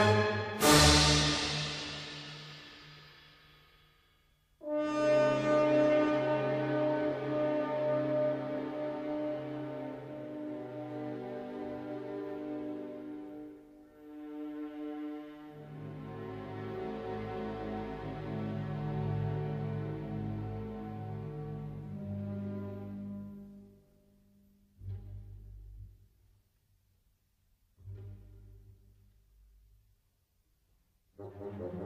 Bye. Mm-hmm.